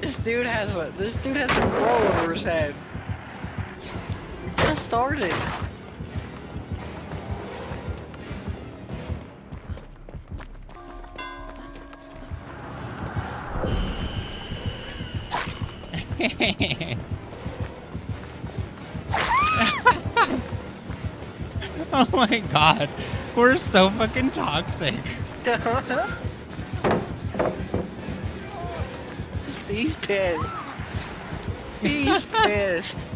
This dude has a this dude has a crow over his head. Just started. oh my god. We're so fucking toxic. He's pissed. He's pissed.